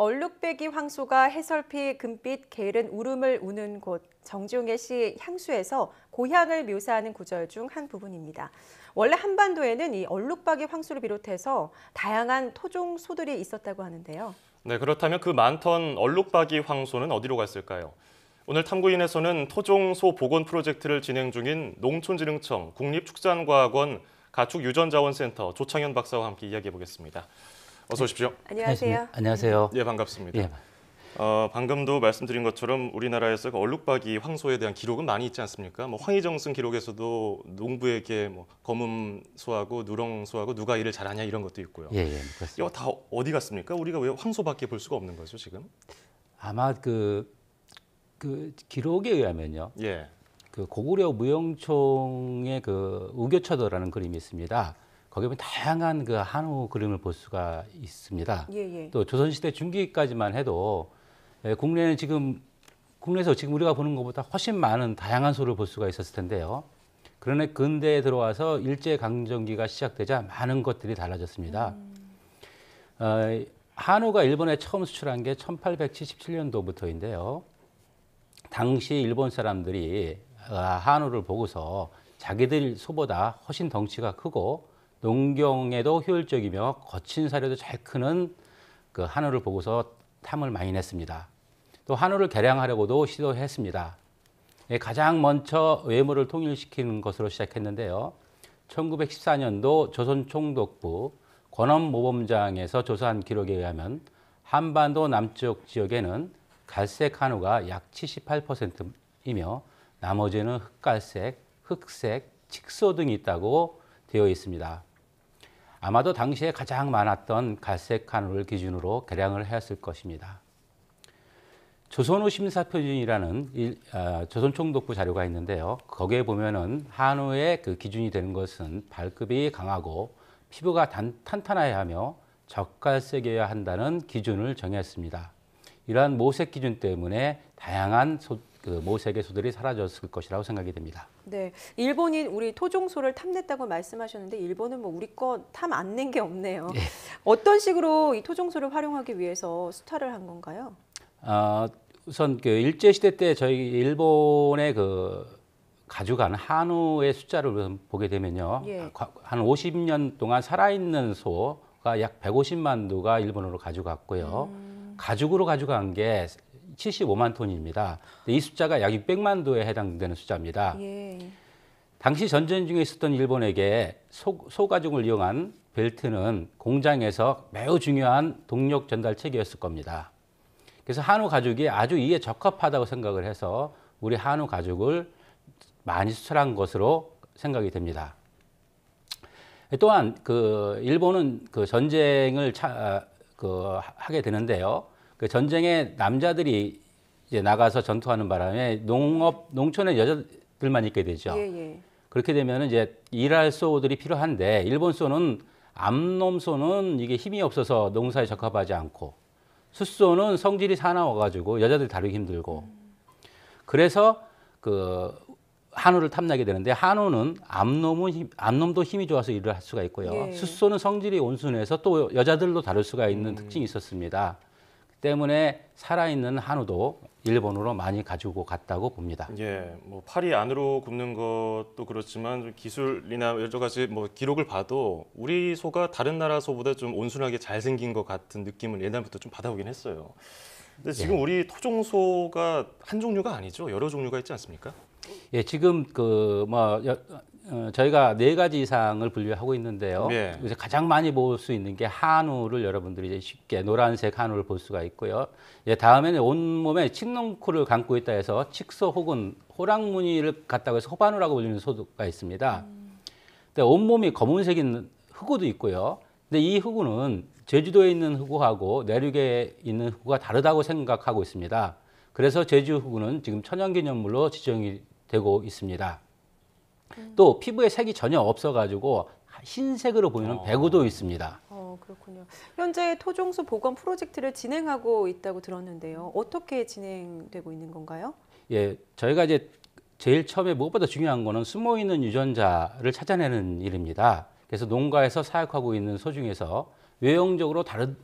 얼룩배기 황소가 해설피 금빛 게으른 울음을 우는 곳 정중의 시 향수에서 고향을 묘사하는 구절 중 한 부분입니다. 원래 한반도에는 이 얼룩박이 황소를 비롯해서 다양한 토종 소들이 있었다고 하는데요. 네, 그렇다면 그 많던 얼룩박이 황소는 어디로 갔을까요? 오늘 탐구인에서는 토종 소 복원 프로젝트를 진행 중인 농촌진흥청 국립축산과학원 가축유전자원센터 조창현 박사와 함께 이야기해 보겠습니다. 어서 오십시오. 안녕하세요. 안녕하세요. 예, 반갑습니다. 예. 어, 방금도 말씀드린 것처럼 우리나라에서 그 얼룩박이 황소에 대한 기록은 많이 있지 않습니까? 뭐 황희정승 기록에서도 농부에게 뭐 검은 소하고 누렁 소하고 누가 일을 잘하냐 이런 것도 있고요. 예, 예, 그렇습니다. 이거 다 어디 갔습니까? 우리가 왜 황소밖에 볼 수가 없는 거죠 지금? 아마 그, 그 기록에 의하면요. 예. 그 고구려 무용총의 그 우교처도라는 그림이 있습니다. 거기 보면 다양한 그 한우 그림을 볼 수가 있습니다. 예, 예. 또 조선시대 중기까지만 해도 예, 국내는 지금 국내에서 지금 우리가 보는 것보다 훨씬 많은 다양한 소를 볼 수가 있었을 텐데요. 그러나 근대에 들어와서 일제 강점기가 시작되자 많은 것들이 달라졌습니다. 어, 한우가 일본에 처음 수출한 게 1877년도부터인데요. 당시 일본 사람들이 어, 한우를 보고서 자기들 소보다 훨씬 덩치가 크고 농경에도 효율적이며 거친 사료도 잘 크는 그 한우를 보고서 탐을 많이 냈습니다. 또 한우를 개량하려고도 시도했습니다. 예, 가장 먼저 외모를 통일시키는 것으로 시작했는데요. 1914년도 조선총독부 권엄모범장에서 조사한 기록에 의하면 한반도 남쪽 지역에는 갈색 한우가 약 78%이며 나머지는 흑갈색, 흑색, 칙소 등이 있다고 되어 있습니다. 아마도 당시에 가장 많았던 갈색 한우를 기준으로 개량을 하였을 것입니다. 조선후 심사표준이라는 일, 아, 조선총독부 자료가 있는데요. 거기에 보면은 한우의 그 기준이 되는 것은 발급이 강하고 피부가 단, 탄탄해야 하며 적갈색이어야 한다는 기준을 정했습니다. 이러한 모색 기준 때문에 다양한 소, 그 모색의 소들이 사라졌을 것이라고 생각이 됩니다. 네, 일본이 우리 토종소를 탐냈다고 말씀하셨는데 일본은 뭐 우리 거 탐 안 낸 게 없네요. 어떤 식으로 이 토종소를 활용하기 위해서 수탈을 한 건가요? 어, 우선 그 일제 시대 때 저희 일본의 그 가져간 한우의 숫자를 보게 되면요. 예. 과- 한 50년 동안 살아있는 소가 약 150만 두가 일본으로 가져갔고요. 가죽으로 가져간 게 75만 톤입니다. 이 숫자가 약 600만 두에 해당되는 숫자입니다. 예. 당시 전쟁 중에 있었던 일본에게 소, 소가죽을 이용한 벨트는 공장에서 매우 중요한 동력 전달 체계였을 겁니다. 그래서 한우 가죽이 아주 이에 적합하다고 생각을 해서 우리 한우 가죽을 많이 수출한 것으로 생각이 됩니다. 또한 그 일본은 그 전쟁을 차, 그 하게 되는데요. 그 전쟁에 남자들이 이제 나가서 전투하는 바람에 농업 농촌에 여자들만 있게 되죠. 예, 예. 그렇게 되면 이제 일할 소들이 필요한데 일본 소는 암놈 소는 이게 힘이 없어서 농사에 적합하지 않고 숫소는 성질이 사나워 가지고 여자들이 다루기 힘들고 그래서 그 한우를 탐나게 되는데 한우는 암놈은 힘, 암놈도 힘이 좋아서 일을 할 수가 있고요. 예. 숫소는 성질이 온순해서 또 여자들도 다룰 수가 있는 특징이 있었습니다. 때문에 살아있는 한우도 일본으로 많이 가지고 갔다고 봅니다. 예, 뭐 팔이 안으로 굽는 것도 그렇지만 좀 기술이나 여러 가지 뭐 기록을 봐도 우리 소가 다른 나라 소보다 좀 온순하게 잘 생긴 것 같은 느낌을 옛날부터 좀 받아오긴 했어요. 근데 지금 우리 토종 소가 한 종류가 아니죠? 여러 종류가 있지 않습니까? 예, 지금 그 뭐 어, 저희가 네 가지 이상을 분류하고 있는데요. 네. 이제 가장 많이 볼 수 있는 게 한우를 여러분들이 이제 쉽게 노란색 한우를 볼 수가 있고요. 예, 다음에는 온 몸에 칡농쿨을 감고 있다 해서 칡소 혹은 호랑무늬를 갖다고 해서 호반우라고 불리는 소가 있습니다. 근데 온 몸이 검은색인 흑우도 있고요. 근데 이 흑우는 제주도에 있는 흑우하고 내륙에 있는 흑우가 다르다고 생각하고 있습니다. 그래서 제주 흑우는 지금 천연기념물로 지정이 되고 있습니다. 또 피부에 색이 전혀 없어가지고 흰색으로 보이는 어. 배구도 있습니다. 어, 그렇군요. 현재 토종소 복원 프로젝트를 진행하고 있다고 들었는데요. 어떻게 진행되고 있는 건가요? 예, 저희가 이제 제일 처음에 무엇보다 중요한 거는 숨어 있는 유전자를 찾아내는 일입니다. 그래서 농가에서 사육하고 있는 소 중에서 외형적으로 다른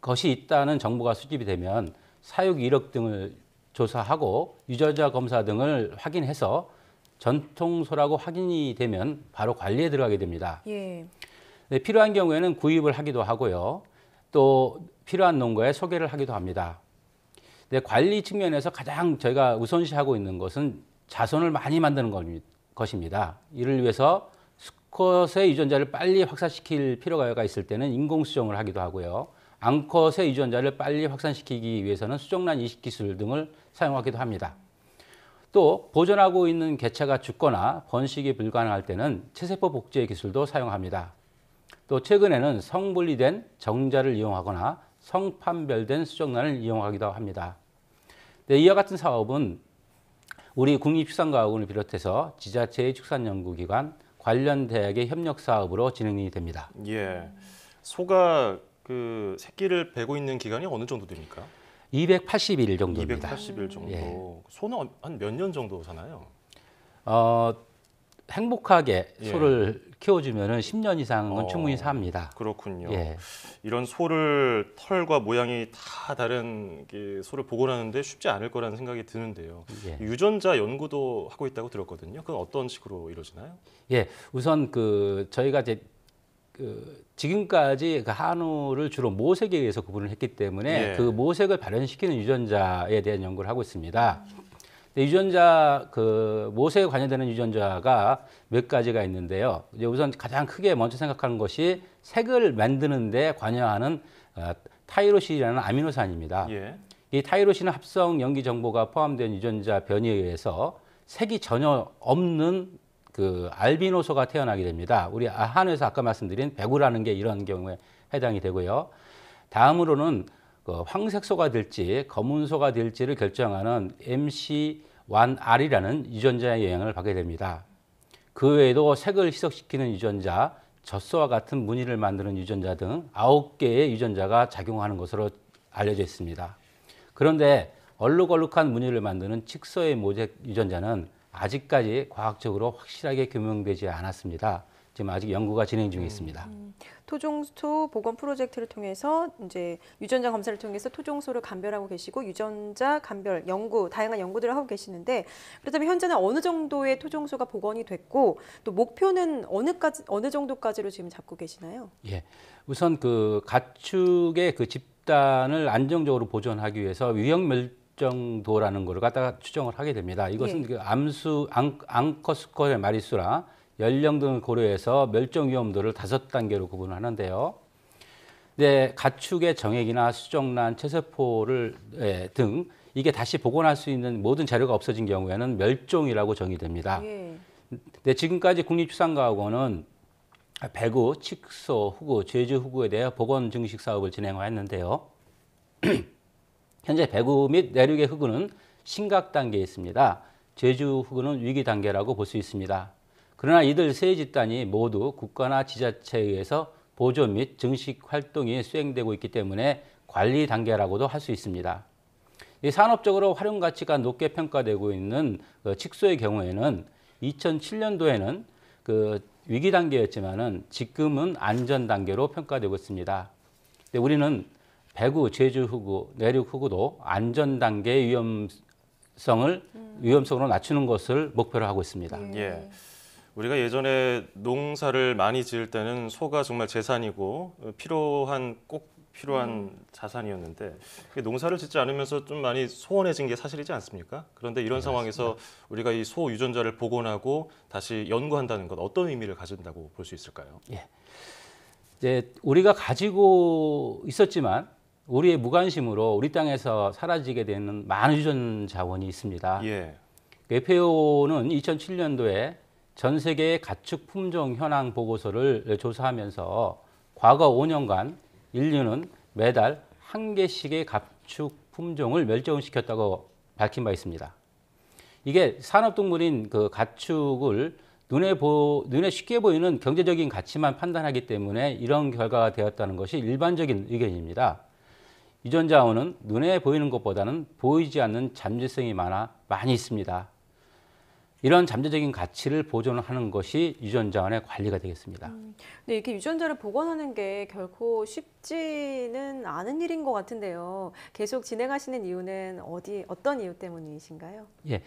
것이 있다는 정보가 수집이 되면 사육 이력 등을 조사하고 유전자 검사 등을 확인해서 전통소라고 확인이 되면 바로 관리에 들어가게 됩니다. 예. 네, 필요한 경우에는 구입을 하기도 하고요. 또 필요한 농가에 소개를 하기도 합니다. 네, 관리 측면에서 가장 저희가 우선시하고 있는 것은 자손을 많이 만드는 것입니다. 이를 위해서 수컷의 유전자를 빨리 확산시킬 필요가 있을 때는 인공 수정을 하기도 하고요. 암컷의 유전자를 빨리 확산시키기 위해서는 수정란 이식 기술 등을 사용하기도 합니다. 또 보존하고 있는 개체가 죽거나 번식이 불가능할 때는 체세포 복제 기술도 사용합니다. 또 최근에는 성분리된 정자를 이용하거나 성판별된 수정란을 이용하기도 합니다. 네, 이와 같은 사업은 우리 국립축산과학원을 비롯해서 지자체의 축산연구기관, 관련 대학의 협력 사업으로 진행이 됩니다. 예. 소가 그 새끼를 베고 있는 기간이 어느 정도 됩니까? 280일 정도입니다. 280일 정도. 예. 소는 한 몇 년 정도 사나요? 어, 행복하게 예. 소를 키워주면 10년 이상은 어. 충분히 삽니다. 그렇군요. 예. 이런 소를 털과 모양이 다 다른 게 소를 복원하는데 쉽지 않을 거라는 생각이 드는데요. 예. 유전자 연구도 하고 있다고 들었거든요. 그건 어떤 식으로 이루어지나요? 예, 우선 그 저희가 이제 그 지금까지 그 한우를 주로 모색에 의해서 구분을 했기 때문에 예. 그 모색을 발현시키는 유전자에 대한 연구를 하고 있습니다. 유전자 그 모색에 관련되는 유전자가 몇 가지가 있는데요. 이제 우선 가장 크게 먼저 생각하는 것이 색을 만드는데 관여하는 어, 타이로신이라는 아미노산입니다. 예. 이 타이로신 합성 염기 정보가 포함된 유전자 변이에 의해서 색이 전혀 없는 그 알비노소가 태어나게 됩니다. 우리 아- 한에서 아까 말씀드린 배구라는 게 이런 경우에 해당이 되고요. 다음으로는 그 황색소가 될지 검은소가 될지를 결정하는 MC1R이라는 유전자의 영향을 받게 됩니다. 그 외에도 색을 희석시키는 유전자, 젖소와 같은 무늬를 만드는 유전자 등 아홉 개의 유전자가 작용하는 것으로 알려져 있습니다. 그런데 얼룩얼룩한 무늬를 만드는 칙소의 모색 유전자는 아직까지 과학적으로 확실하게 규명되지 않았습니다. 지금 아직 연구가 진행 중에 있습니다. 토종소 보건 프로젝트를 통해서 이제 유전자 검사를 통해서 토종소를 감별하고 계시고 유전자 감별 연구 다양한 연구들을 하고 계시는데 그렇다면 현재는 어느 정도의 토종소가 복원이 됐고 또 목표는 어느까지 어느 정도까지로 지금 잡고 계시나요? 예. 우선 그 가축의 그 집단을 안정적으로 보존하기 위해서 위험 멸 종도라는 거를 갖다가 추정을 하게 됩니다. 이것은 예. 그 암수 앙, 앙커 수컷의 마리수랑 연령 등을 고려해서 멸종 위험도를 다섯 단계로 구분하는데요. 네, 가축의 정액이나 수정란, 체세포를 예, 등 이게 다시 복원할 수 있는 모든 자료가 없어진 경우에는 멸종이라고 정의됩니다. 예. 네, 지금까지 국립축산과학원은 배구, 칙소, 후구, 제주 후구에 대해 복원 증식 사업을 진행했는데요. 현재 배구 및 내륙의 후구는 심각 단계에 있습니다. 제주 후구는 위기 단계라고 볼 수 있습니다. 그러나 이들 세 집단이 모두 국가나 지자체에 의해서 보존 및 증식 활동이 수행되고 있기 때문에 관리 단계라고도 할 수 있습니다. 이 산업적으로 활용 가치가 높게 평가되고 있는 그 칙소의 경우에는 2007년도에는 그 위기 단계였지만은 지금은 안전 단계로 평가되고 있습니다. 우리는 배구, 제주 후구, 내륙 후구도 안전 단계의 위험성을 위험성으로 낮추는 것을 목표로 하고 있습니다. 예. 우리가 예전에 농사를 많이 지을 때는 소가 정말 재산이고 어, 필요한 꼭 필요한 자산이었는데 그게 농사를 짓지 않으면서 좀 많이 소원해진 게 사실이지 않습니까? 그런데 이런 상황에서 우리가 이 소 유전자를 복원하고 다시 연구한다는 것 어떤 의미를 가진다고 볼 수 있을까요? 이제 우리가 가지고 있었지만 우리의 무관심으로 우리 땅에서 사라지게 되는 많은 유전 자원이 있습니다. 예. FAO는 2007년도에 전 세계의 가축 품종 현황 보고서를 조사하면서 과거 5년간 인류는 매달 한 개씩의 가축 품종을 멸종시켰다고 밝힌 바 있습니다. 이게 산업동물인 그 가축을 눈에 보, 눈에 쉽게 보이는 경제적인 가치만 판단하기 때문에 이런 결과가 되었다는 것이 일반적인 의견입니다. 유전 자원은 눈에 보이는 것보다는 보이지 않는 잠재성이 많아 많이 있습니다. 이런 잠재적인 가치를 보존하는 것이 유전자원의 관리가 되겠습니다. 근데 이렇게 유전자를 복원하는 게 결코 쉽지는 않은 일인 것 같은데요. 계속 진행하시는 이유는 어디 어떤 이유 때문이신가요? 예,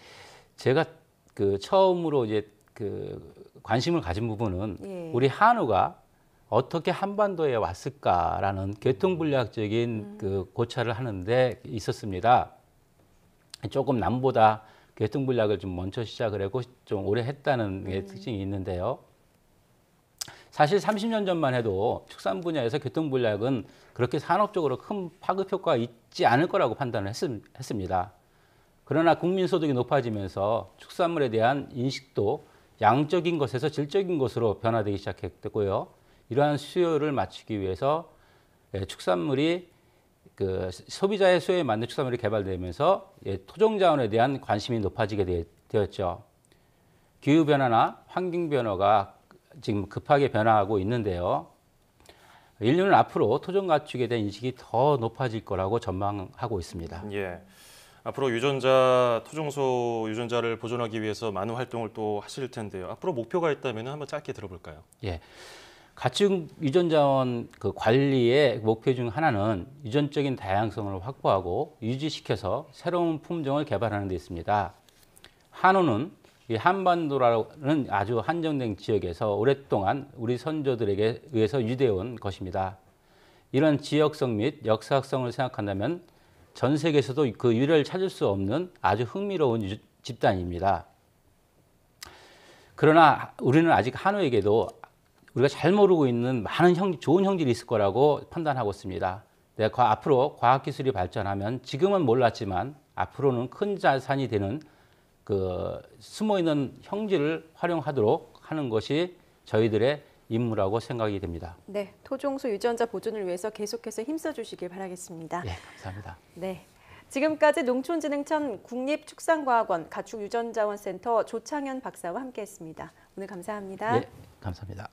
제가 그 처음으로 이제 그 관심을 가진 부분은 예. 우리 한우가 어떻게 한반도에 왔을까라는 교통분리학적인 그 고찰을 하는데 있었습니다. 조금 남보다 교통분리학을 좀 먼저 시작을 하고 좀 오래 했다는 게 특징이 있는데요. 사실 30년 전만 해도 축산 분야에서 교통분리학은 그렇게 산업적으로 큰 파급 효과가 있지 않을 거라고 판단을 했습, 했습니다. 그러나 국민 소득이 높아지면서 축산물에 대한 인식도 양적인 것에서 질적인 것으로 변화되기 시작했고요. 이러한 수요를 맞추기 위해서 예, 축산물이 그 소비자의 수요에 맞는 축산물이 개발되면서 예, 토종 자원에 대한 관심이 높아지게 되, 되었죠. 기후 변화나 환경 변화가 지금 급하게 변화하고 있는데요. 인류는 앞으로 토종 가축에 대한 인식이 더 높아질 거라고 전망하고 있습니다. 예. 앞으로 유전자 토종소 유전자를 보존하기 위해서 많은 활동을 또 하실 텐데요. 앞으로 목표가 있다면 한번 짧게 들어볼까요? 예. 가축 유전 자원 그 관리의 목표 중 하나는 유전적인 다양성을 확보하고 유지시켜서 새로운 품종을 개발하는 데 있습니다. 한우는 이 한반도라는 아주 한정된 지역에서 오랫동안 우리 선조들에게 의해서 유대해온 것입니다. 이런 지역성 및 역사성을 생각한다면 전 세계에서도 그 유래를 찾을 수 없는 아주 흥미로운 유- 집단입니다. 그러나 우리는 아직 한우에게도 우리가 잘 모르고 있는 많은 형, 좋은 형질이 있을 거라고 판단하고 있습니다. 네, 과- 앞으로 과학기술이 발전하면 지금은 몰랐지만 앞으로는 큰 자산이 되는 그 숨어 있는 형질을 활용하도록 하는 것이 저희들의 임무라고 생각이 됩니다. 네, 토종소 유전자 보존을 위해서 계속해서 힘써 주시길 바라겠습니다. 예, 감사합니다. 네. 지금까지 농촌진흥청 국립축산과학원 가축유전자원센터 조창현 박사와 함께했습니다. 오늘 감사합니다. 예, 감사합니다.